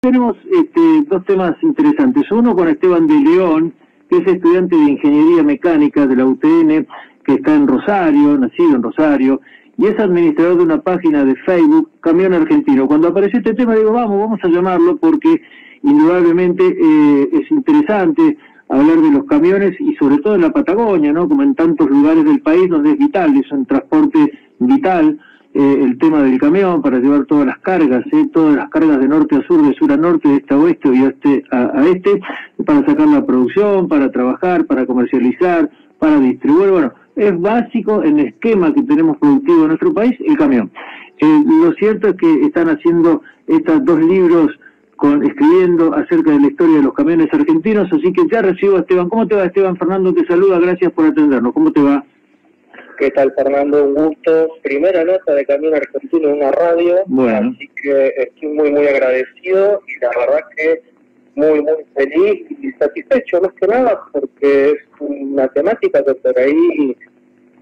tenemos este, dos temas interesantes. Uno con Esteban de León, que es estudiante de Ingeniería Mecánica de la UTN, que está en Rosario, nacido en Rosario, y es administrador de una página de Facebook, Camión Argentino. Cuando apareció este tema, digo, vamos, vamos a llamarlo porque indudablemente eh, es interesante hablar de los camiones y sobre todo en la Patagonia, ¿no? Como en tantos lugares del país donde es vital, es un transporte vital eh, el tema del camión para llevar todas las cargas, eh, todas las cargas de norte a sur, de sur a norte, de este a oeste y este a, este, para sacar la producción, para trabajar, para comercializar, para distribuir. Bueno, es básico en el esquema que tenemos productivo en nuestro país el camión. Eh, lo cierto es que están haciendo estos dos libros con, escribiendo acerca de la historia de los camiones argentinos, así que ya recibo a Esteban. ¿Cómo te va Esteban? Fernando te saluda, gracias por atendernos. ¿Cómo te va? ¿Qué tal, Fernando? Un gusto. Primera nota de Camino Argentino en una radio. Bueno. Así que estoy muy, muy agradecido y la verdad que muy, muy feliz y satisfecho, más que nada, porque es una temática que por ahí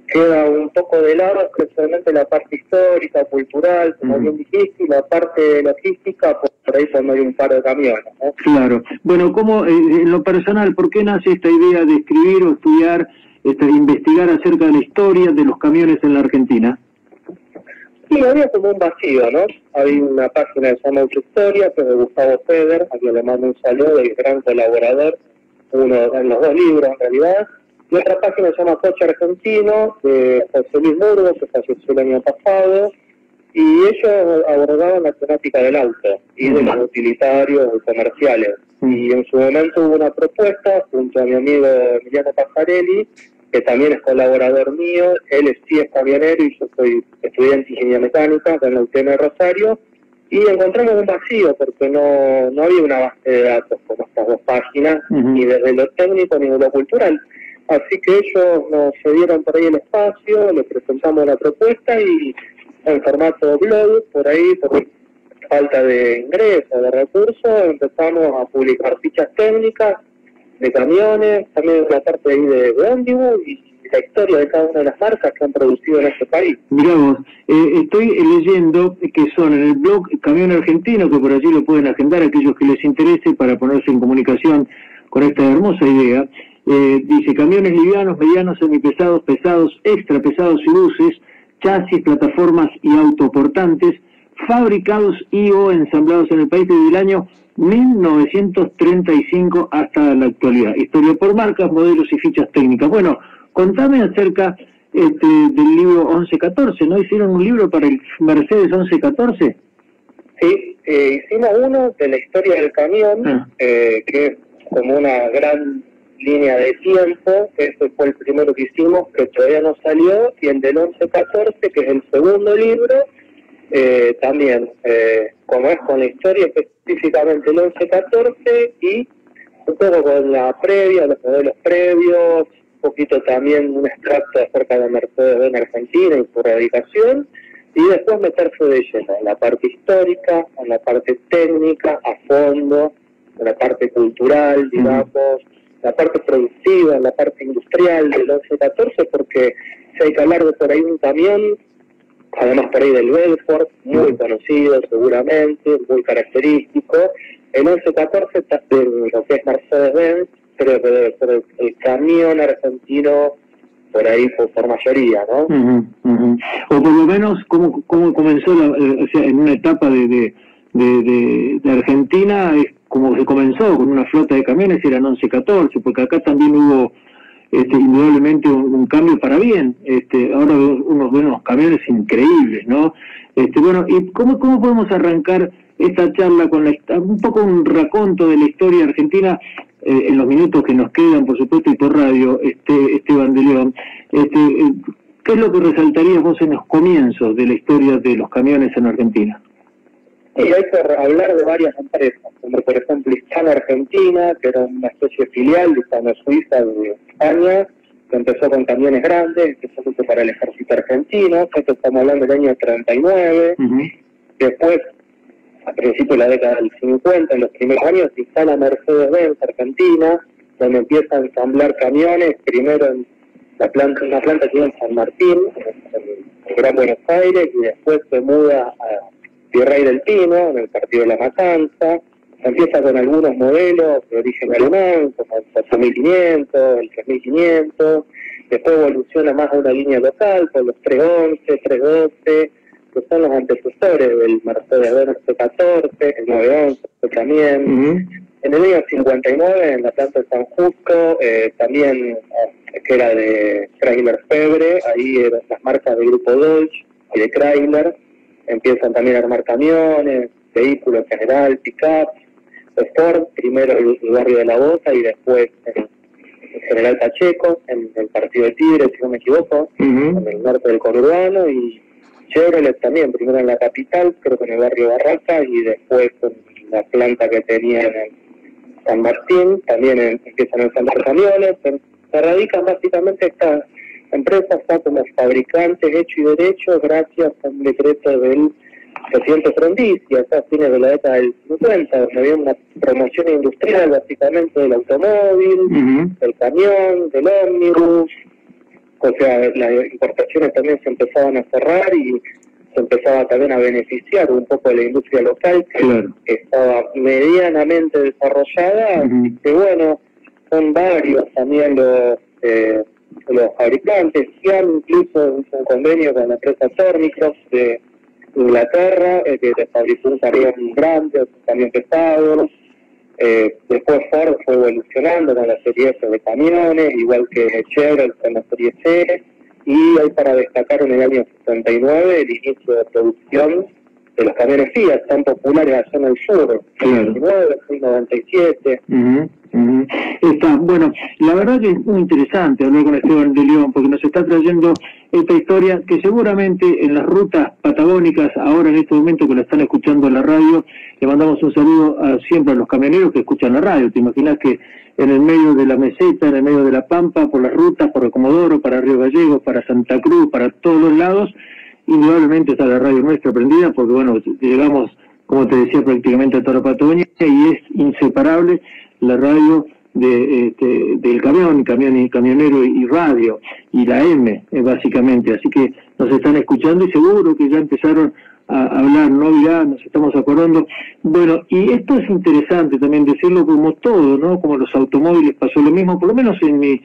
queda un poco de lado, especialmente la parte histórica, cultural, como bien dijiste, y la parte logística, por ahí cuando hay un par de camiones. Claro. Bueno, ¿cómo, eh, en lo personal, por qué nace esta idea de escribir o estudiar este, investigar acerca de la historia de los camiones en la Argentina? Sí, había como un vacío, ¿no? Hay una página que se llama Historia, que es de Gustavo Feder, a quien le mando un saludo, y gran colaborador, uno en los dos libros en realidad. Y otra página se llama Coche Argentino, de José Luis Murgo, que falleció el año pasado, y ellos abordaban la temática del auto y de los utilitarios y comerciales. Y en su momento hubo una propuesta junto a mi amigo Emiliano Pasarelli, que también es colaborador mío, él es, sí es camionero y yo soy estudiante de ingeniería mecánica en la UTM de Rosario, y encontramos un vacío porque no, no había una base de datos como estas dos páginas, ni desde lo técnico ni de lo cultural. Así que ellos nos cedieron por ahí el espacio, le presentamos la propuesta y en formato blog, por ahí, por falta de ingresos, de recursos, empezamos a publicar fichas técnicas de camiones, también una parte ahí de ómnibus y la historia de cada una de las marcas que han producido en este país. Miramos, eh, estoy leyendo que son en el blog Camión Argentino, que por allí lo pueden agendar aquellos que les interese para ponerse en comunicación con esta hermosa idea. Eh, dice camiones livianos, medianos, semipesados, pesados, extra pesados y luces, chasis, plataformas y autoportantes, fabricados y o ensamblados en el país desde el año 1935 hasta la actualidad. Historia por marcas, modelos y fichas técnicas. Bueno, contame acerca este, del libro 1114, ¿no? ¿Hicieron un libro para el Mercedes 1114? Sí, eh, hicimos uno de la historia del camión, ah. eh, que es como una gran línea de tiempo, ese fue el primero que hicimos, que todavía no salió, y el del 11-14, que es el segundo libro, eh, también, eh, como es con la historia específicamente el 11-14, y un poco con la previa, los modelos previos, un poquito también un extracto acerca de Mercedes-Benz Argentina y su radicación, y después meterse de lleno en la parte histórica, en la parte técnica, a fondo, en la parte cultural, digamos, la parte productiva, la parte industrial del 11-14, porque si hay que hablar de por ahí un camión, además por ahí del Belfort, muy conocido seguramente, muy característico. El 11-14 de lo que es Mercedes-Benz, creo que debe el, camión argentino por ahí por, mayoría, ¿no? O por lo menos cómo, cómo comenzó eh, en una etapa de, de, de, Argentina, como se comenzó con una flota de camiones, eran 11-14, porque acá también hubo este, indudablemente un, cambio para bien. Este, ahora unos unos camiones increíbles, ¿no? Este, bueno, ¿y cómo, cómo podemos arrancar esta charla con la, un poco un raconto de la historia argentina eh, en los minutos que nos quedan, por supuesto, y por radio, este, Esteban de León? Este, eh, ¿Qué es lo que resaltarías vos en los comienzos de la historia de los camiones en Argentina? Sí, hay que hablar de varias empresas, como por ejemplo Hispano Argentina, que era una especie filial de Hispano Suiza de España, que empezó con camiones grandes, especialmente para el ejército argentino, esto estamos hablando del año 39, después, a principios de la década del 50, en los primeros años, se instala Mercedes-Benz Argentina, donde empieza a ensamblar camiones, primero en la planta, una planta que en San Martín, en Gran Buenos Aires, y después se muda a Virrey del Pino, en el partido de La Matanza, empieza con algunos modelos de origen alemán, como el 4500, el 3500, después evoluciona más a una línea local, con los 311, 312, que son los antecesores del Mercedes-Benz C14, el 911 también. En el año 59, en la planta de San Justo, eh, también, eh, que era de Chrysler Febre, ahí eran las marcas del grupo Dodge y de Chrysler, empiezan también a armar camiones, vehículos en general, pick-up, Ford, primero el, el, barrio de La Bosa y después el, General Pacheco, en el partido de Tigre, si no me equivoco, en el norte del conurbano, y Chevrolet también, primero en la capital, creo que en el barrio Barraca, y después en la planta que tenía en San Martín, también empiezan a ensamblar camiones, se radican básicamente estas empresas como fabricantes hecho y derecho gracias a un decreto del presidente Frondizi, a fines de la década del 50, donde había una promoción industrial básicamente del automóvil, del camión, del ómnibus, o sea, las importaciones también se empezaban a cerrar y se empezaba también a beneficiar un poco de la industria local que, estaba medianamente desarrollada, y que bueno, son varios también los... Eh, los fabricantes, ya incluso un convenio con la empresa Térmicos de Inglaterra, eh, que fabricó un camión grande, un camión pesado. Eh, después Ford fue evolucionando con la serie S de camiones, igual que Chevrolet con la serie C. Y hay para destacar en el año 69 el inicio de producción de los camiones Fiat tan populares allá en el sur, en el 99, el 97. Está, bueno, la verdad que es muy interesante hablar con Esteban de León porque nos está trayendo esta historia que seguramente en las rutas patagónicas, ahora en este momento que la están escuchando en la radio, le mandamos un saludo a, siempre a los camioneros que escuchan la radio. Te imaginas que en el medio de la meseta, en el medio de la Pampa, por las rutas, por el Comodoro, para Río Gallegos, para Santa Cruz, para todos los lados, indudablemente está la radio nuestra prendida porque, bueno, llegamos, como te decía, prácticamente a toda Patagonia y es inseparable la radio de, este, del camión, camión y camionero y radio, y la M, eh, básicamente. Así que nos están escuchando y seguro que ya empezaron a hablar, ¿no? Ya nos estamos acordando. Bueno, y esto es interesante también decirlo como todo, ¿no? Como los automóviles pasó lo mismo, por lo menos en mi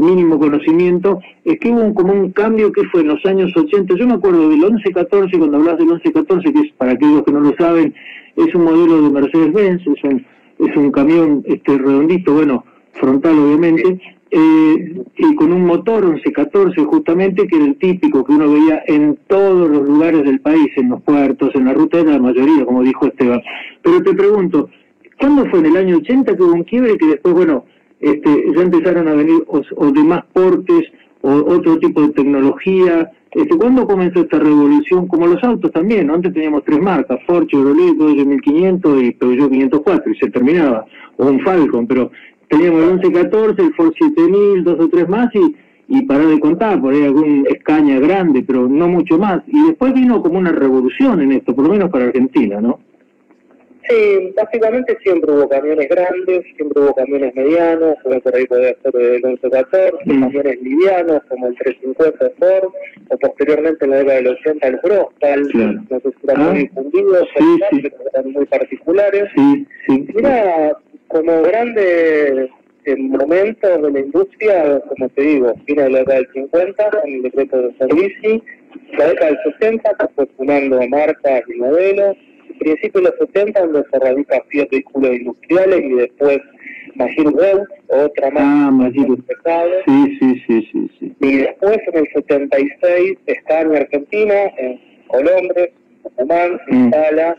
mínimo conocimiento, es que hubo un, como un cambio que fue en los años 80. Yo me acuerdo del 1114, cuando hablas del 1114, que es para aquellos que no lo saben, es un modelo de Mercedes-Benz, es un es un camión este redondito, bueno, frontal obviamente, eh, y con un motor 1114 justamente, que era el típico que uno veía en todos los lugares del país, en los puertos, en la ruta de la mayoría, como dijo Esteban. Pero te pregunto, ¿cuándo fue en el año 80 que hubo un quiebre que después, bueno, este, ya empezaron a venir o, o demás portes o otro tipo de tecnología? Este, ¿Cuándo comenzó esta revolución? Como los autos también, antes teníamos tres marcas, Ford, Chevrolet, Dodge 1500 y Peugeot 504, y se terminaba, o un Falcon, pero teníamos el 1114, el Ford 7000, dos o tres más, y, y para de contar, por ahí algún escaña grande, pero no mucho más. Y después vino como una revolución en esto, por lo menos para Argentina, ¿no? Sí, básicamente siempre hubo camiones grandes, siempre hubo camiones medianos, como por ahí podía ser el 1114, mm. camiones livianos como el 350 Ford, o posteriormente en la década del 80 el Brostal, no sé si eran muy ah. difundidos, eran muy particulares. Mira, como grandes momentos de la industria, como te digo, fines de la década del 50, con el decreto de servicio, la década del 60, que fue fumando marcas y modelos, principio de los 70 donde se radica Fiat Vehículos Industriales y después Magir otra más ah, Sí, sí, sí, sí, sí. Y después en el 76 está en Argentina, en Colombres, Tucumán, se mm. instala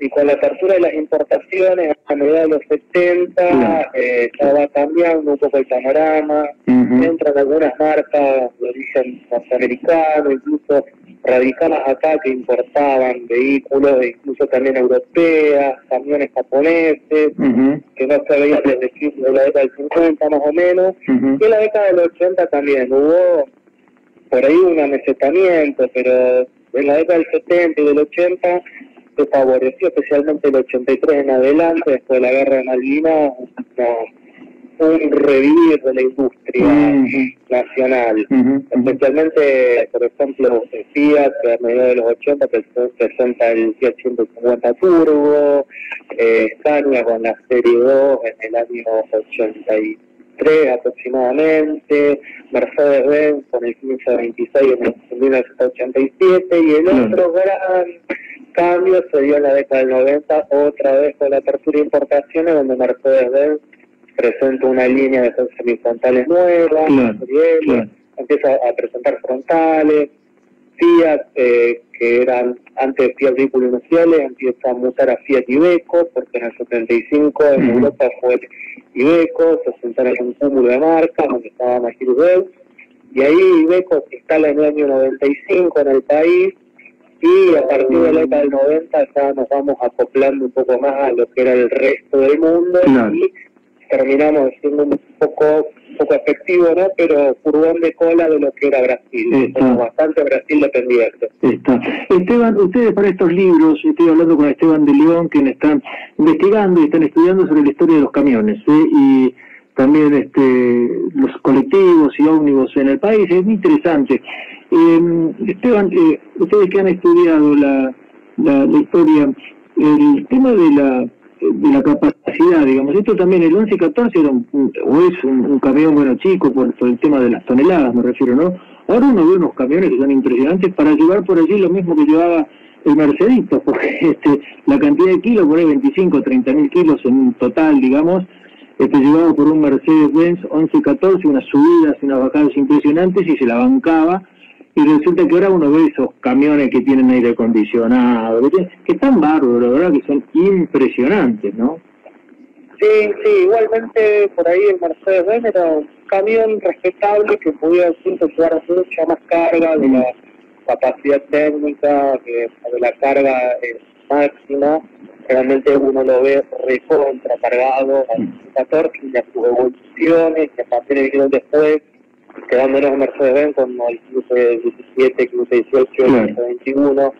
y con la apertura de las importaciones a mediados de los 70 eh, ya va cambiando un poco el panorama, entran algunas marcas de origen norteamericano, incluso radicadas acá que importaban vehículos, incluso también europeas, camiones japoneses, que no se veían desde la década del 50 más o menos, y en la década del 80 también hubo por ahí un amesetamiento, pero en la década del 70 y del 80 se favoreció especialmente el 83 en adelante, después de la guerra de Malvinas, no, un revivir de la industria nacional, especialmente, por ejemplo, Fiat, que a mediados de los 80 presenta el Fiat 150 Turbo, eh, Scania con la Serie 2 en el año 83 aproximadamente, Mercedes-Benz con el 1526 en, el 1987 y el otro gran cambio se dio en la década del 90 otra vez con la apertura de importaciones donde Mercedes-Benz presenta una línea de semifrontales nuevas, empieza a presentar frontales, Fiat, eh, que eran antes Fiat vehículos iniciales, empieza a mutar a Fiat Iveco, porque en el 75 en Europa fue Iveco, se sentaron en un cúmulo de marcas, donde estaba Mercedes y ahí Iveco se instala en el año 95 en el país, y a partir de la década del 90 ya nos vamos acoplando un poco más a lo que era el resto del mundo y terminamos siendo un poco poco efectivo, ¿no? Pero furgón de cola de lo que era Brasil. bastante Brasil dependiente. Está. Esteban, ustedes para estos libros, estoy hablando con Esteban de León, quienes están investigando y están estudiando sobre la historia de los camiones, ¿eh? y también este, los colectivos y ómnibus en el país, es muy interesante. Eh, Esteban, eh, ustedes que han estudiado la, la, historia, el tema de la de la capacidad, digamos. Esto también, el 11 y 14 era un, o es un, camión, bueno, chico, por, el tema de las toneladas, me refiero, ¿no? Ahora uno ve unos camiones que son impresionantes para llevar por allí lo mismo que llevaba el Mercedito, porque este, la cantidad de kilos, por ahí 25, 30 mil kilos en total, digamos, este, llevado por un Mercedes-Benz 11 y 14, unas subidas y unas bajadas impresionantes y se la bancaba y resulta que ahora uno ve esos camiones que tienen aire acondicionado, que, están bárbaros, la verdad que son impresionantes, ¿no? Sí, sí, igualmente por ahí el Mercedes-Benz era un camión respetable que podía llevar mucha más carga de la capacidad técnica, que de la carga máxima, realmente uno lo ve recontra cargado al 14 y a sus evoluciones que también vinieron después quedándonos Mercedes-Benz con el cruce 17, cruce 18, claro. 21,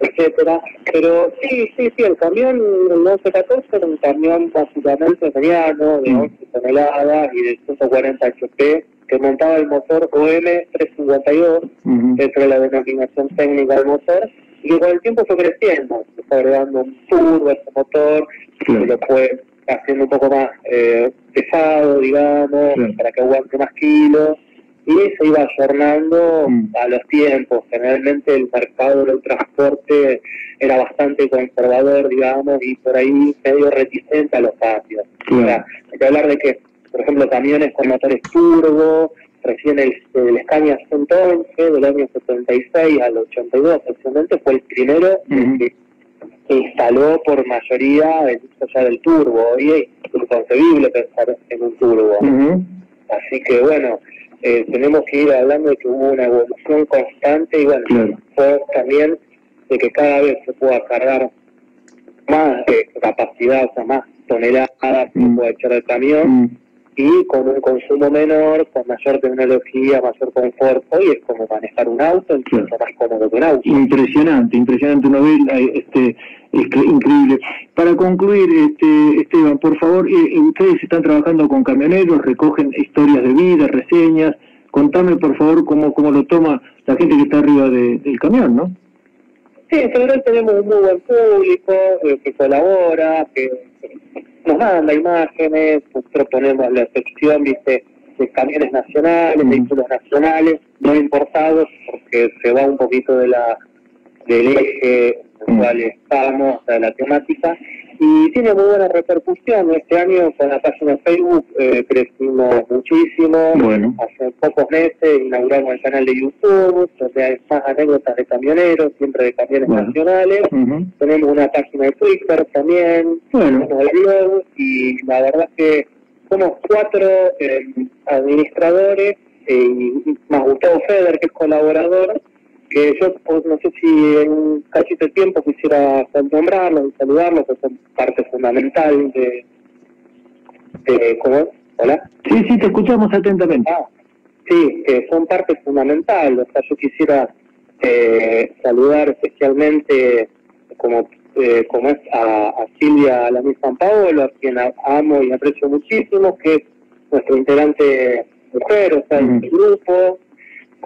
etcétera. Pero sí, sí, sí, el camión, el 1114 era un camión básicamente mediano, de 11 mm. toneladas y de 140 HP, que montaba el motor OM352, dentro de la denominación técnica del motor, y que con el tiempo fue creciendo, se fue agregando un turbo a ese motor, lo fue haciendo un poco más eh, pesado, digamos, para que aguante más kilos y se iba ayornando mm. a los tiempos. Generalmente el mercado del transporte era bastante conservador, digamos, y por ahí medio reticente a los cambios. hay que hablar de que, por ejemplo, camiones con motores turbo, recién el, el Scania 111 del año 76 al 82 aproximadamente fue el primero que instaló por mayoría el uso ya del turbo. Hoy es inconcebible pensar en un turbo. Así que bueno, eh, tenemos que ir hablando de que hubo una evolución constante y bueno, fue también de que cada vez se pueda cargar más capacidad, o sea, más toneladas que mm. puede echar el camión mm. Y con un consumo menor, con mayor tecnología, mayor confort. Hoy es como manejar un auto, incluso más cómodo que un auto. Impresionante, impresionante, una vez este, increíble. Para concluir, este, Esteban, por favor, eh, eh, ustedes están trabajando con camioneros, recogen historias de vida, reseñas. Contame, por favor, cómo, cómo lo toma la gente que está arriba del camión, ¿no? Sí, en general tenemos un muy buen público eh, que colabora, que nos manda imágenes, nosotros ponemos la sección, viste, de camiones nacionales, mm. vehículos nacionales, no importados, porque se va un poquito de la del eje en el cual estamos, de la temática, y tiene muy buena repercusión. Este año con la página de Facebook eh, crecimos muchísimo. Hace pocos meses inauguramos el canal de YouTube, donde hay más anécdotas de camioneros, siempre de camiones nacionales. Tenemos una página de Twitter también, tenemos el blog, y la verdad es que somos cuatro eh, administradores, eh, y más Gustavo Feder, que es colaborador, que yo no sé si en un cachito de tiempo quisiera nombrarlos y saludarlos, que son parte fundamental de, ¿cómo ¿Hola? Sí, sí, te escuchamos atentamente. Ah, sí, que son parte fundamental, o sea, yo quisiera eh, saludar especialmente como eh, como es a, Silvia Lamis San Paolo, a quien amo y aprecio muchísimo, que nuestra integrante mujer, o sea, en el grupo,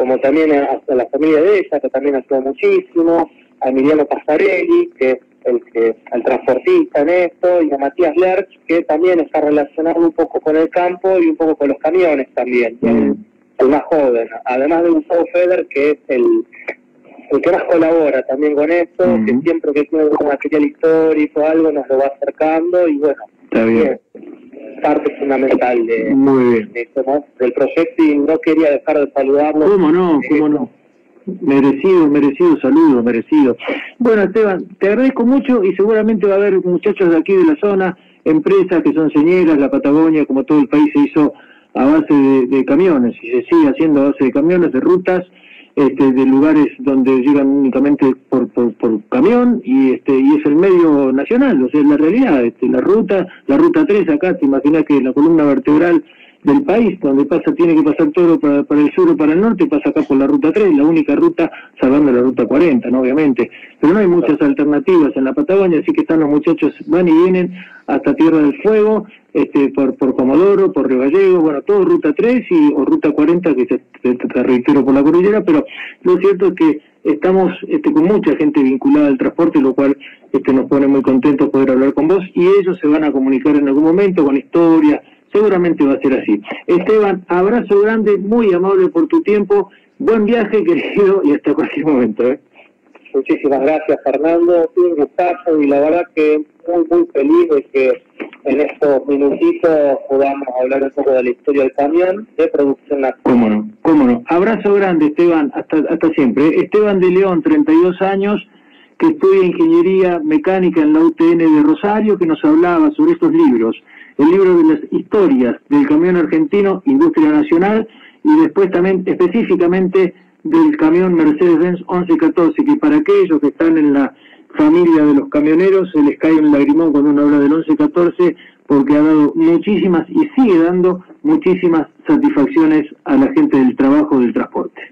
como también a, la familia de ella, que también ayudó muchísimo, a Emiliano Pasarelli, que es el que el transportista en esto, y a Matías Lerch, que también está relacionado un poco con el campo y un poco con los camiones también, el, más joven, además de Gustavo Feder, que es el, el que más colabora también con esto, que siempre que tiene un material histórico o algo nos lo va acercando y bueno, Está bien. parte fundamental de, del proyecto y no quería dejar de saludarlo. ¿Cómo no? ¿Cómo no? Merecido, merecido saludo, merecido. Bueno, Esteban, te agradezco mucho y seguramente va a haber muchachos de aquí de la zona, empresas que son señeras, la Patagonia, como todo el país se hizo a base de camiones y se sigue haciendo a base de camiones, de rutas este, de lugares donde llegan únicamente por, por, camión y este y es el medio nacional, o sea, es la realidad, este, la ruta, la ruta 3 acá, te imaginas que la columna vertebral del país, donde pasa, tiene que pasar todo para, para el sur o para el norte, pasa acá por la ruta 3, la única ruta, salvando la ruta 40, ¿no? obviamente. Pero no hay muchas alternativas en la Patagonia, así que están los muchachos, van y vienen hasta Tierra del Fuego, este, por, por Comodoro, por Río Gallego, bueno, todo ruta 3 y, o ruta 40, que se, te, reitero por la cordillera, pero lo cierto es que estamos este, con mucha gente vinculada al transporte, lo cual este, nos pone muy contentos poder hablar con vos y ellos se van a comunicar en algún momento con historias, seguramente va a ser así. Esteban, abrazo grande, muy amable por tu tiempo, buen viaje querido y hasta cualquier momento. ¿eh? Muchísimas gracias Fernando, un gustazo y la verdad que muy muy feliz de que en estos minutitos podamos hablar un poco de la historia del camión de producción nacional. Cómo no, cómo no. Abrazo grande Esteban, hasta, hasta siempre. Esteban de León, 32 años, que estudia Ingeniería Mecánica en la UTN de Rosario, que nos hablaba sobre estos libros el libro de las historias del camión argentino, Industria Nacional, y después también específicamente del camión Mercedes-Benz 1114, que para aquellos que están en la familia de los camioneros se les cae un lagrimón cuando uno habla del 1114, porque ha dado muchísimas y sigue dando muchísimas satisfacciones a la gente del trabajo del transporte.